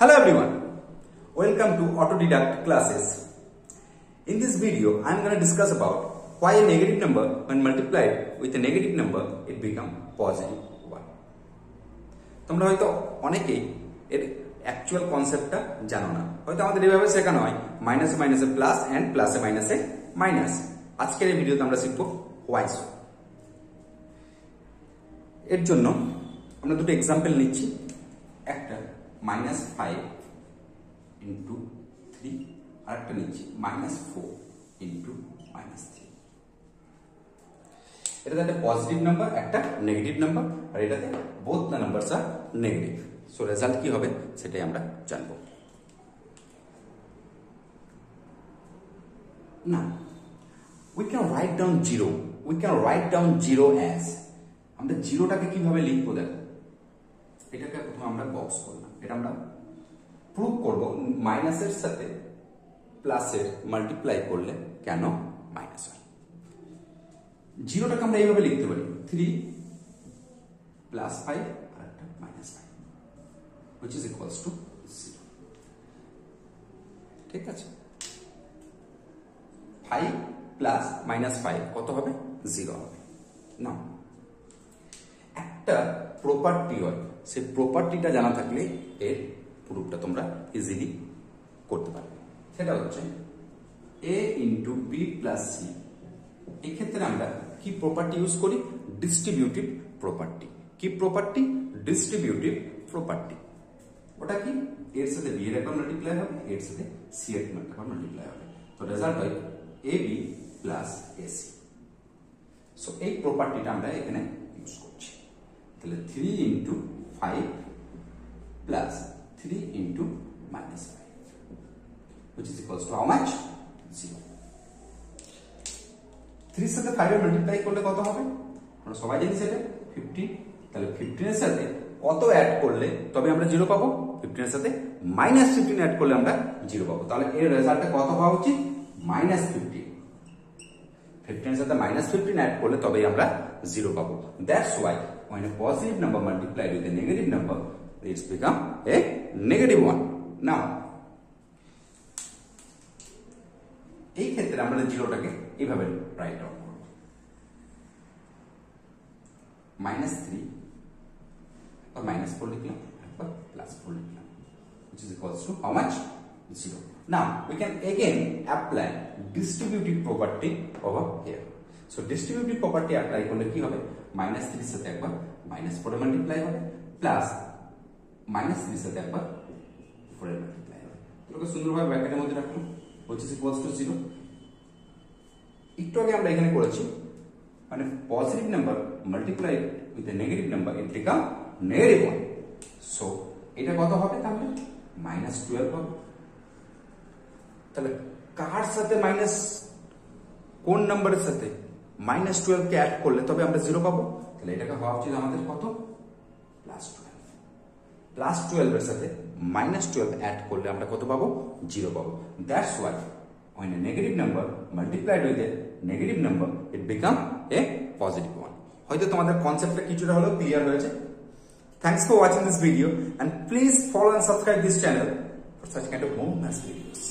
Hello everyone, welcome to Autodidact classes. In this video, I am going to discuss about why a negative number when multiplied with a negative number it become positive 1. তোমরা হয়তো অনেকেই এর actual কনসেপ্টটা জানো না হয়তো আমাদের এভাবে শেখানো হয় মাইনাসে মাইনাসে প্লাস অ্যান্ড প্লাসে মাইনাসে মাইনাস আজকের এই ভিডিওতে আমরা শিখব হোয়াই এর জন্য আমরা দুটো এক্সাম্পল নিচ্ছি একটা মাইনাস ফাইভ ইন্টু থ্রি আর একটা নিচ্ছি minus four into minus three এটাতে একটা পজিটিভ নাম্বার একটা নেগেটিভ নাম্বার আর এটাতে both the numbers are negative so result কি হবে? সেটাই আমরা জানব। না we can write down zero we can write down zero as আমরা জিরোটাকে কীভাবে লিখব দেখো? এটাকে প্রথমে আমরা বক্স করলাম এটা আমরা প্রুভ করব। মাইনাসের সাথে প্লাসের মাল্টিপ্লাই করলে কেন মাইনাস হয়? জিরোটাকে আমরা এইভাবে লিখতে পারি। থ্রি প্লাস ফাইভ আর একটা minus five which is equals to zero ঠিক আছে? ফাইভ প্লাস মাইনাস ফাইভ কত হবে? জিরো হবে। না একটা প্রপার্টি হয়। সেই প্রপার্টিটা জানা থাকলে এর প্রুফটা তোমরা ইজিলি করতে পারবে। সেটা হচ্ছে A into B plus C এক্ষেত্রে আমরা কি প্রপার্টি ইউজ করি? ডিস্ট্রিবিউটিভ প্রপার্টি কি প্রপার্টি ডিস্ট্রিবিউটিভ প্রপার্টি ওটা কি? এর সাথে বি এর একবার মাল্টিপ্লাই হবে এর সাথে সি এর একবার মাল্টিপ্লাই হবে। তো রেজাল্ট হয় A B plus AC so এই প্রপার্টিটা আমরা এখানে ইউজ করছি তাহলে three into five plus three into minus five which is সাথে ফাইভের মাল্টিপ্লাই করলে কত হবে? আমরা সবাই জানি সেটা ফিফটিন তাহলে ফিফটিনের সাথে কত অ্যাড করলে, তবে আমরা জিরো পাবো। ফিফটিনের সাথে মাইনাস ফিফটিন অ্যাড করলে আমরা জিরো পাবো। তাহলে এর রেজাল্টটা কত হওয়া উচিত? মাইনাস ফিফটিন ফিফটিনের সাথে মাইনাস ফিফটিন অ্যাড করলে তবেই আমরা জিরো পাবো। That's why when a positive number multiplied with a negative number it's become a negative one now এই ক্ষেত্রে আমরা জিরোটাকে এইভাবে রাইট আউট করব মাইনাস থ্রি একবার মাইনাস ফোর লিখলাম একবার প্লাস ফোর লিখলাম which is equals to how much? Zero. Now we can again apply distributive property over here. So distributive property apply করলে কি হবে? মাইনাস থ্রির সাথে একবার মাইনাস ফোরে মাল্টিপ্লাই হবে প্লাস মাইনাস থ্রির সাথে একবার ফোরে মাল্টিপ্লাই হবে। তোকে সুন্দরভাবে ব্র্যাকেটের মধ্যে which is equals to zero একটু আগে আমরা এখানে করেছি মানে positive number multiply with a negative number it become negative one so এটা কত হবে তাহলে? মাইনাস টুয়েলভ হবে। তাহলে কার সাথে মাইনাস কোন নাম্বারের সাথে? মাইনাস টুয়েলভকে অ্যাড করলে তবে আমরা জিরো পাবো। তাহলে এটাকে হওয়া উচিত আমাদের কত? প্লাস টুয়েলভ প্লাস টুয়েলভের সাথে মাইনাস টুয়েলভ অ্যাড করলে আমরা কত পাবো? জিরো পাবো। That's why when a negative number multiplied with a negative number it become a positive one হয়তো তোমাদের কনসেপ্টটা কিছুটা হলেও ক্লিয়ার হয়েছে। Thanks for watching this video and please follow and subscribe this channel for such kind of momentous videos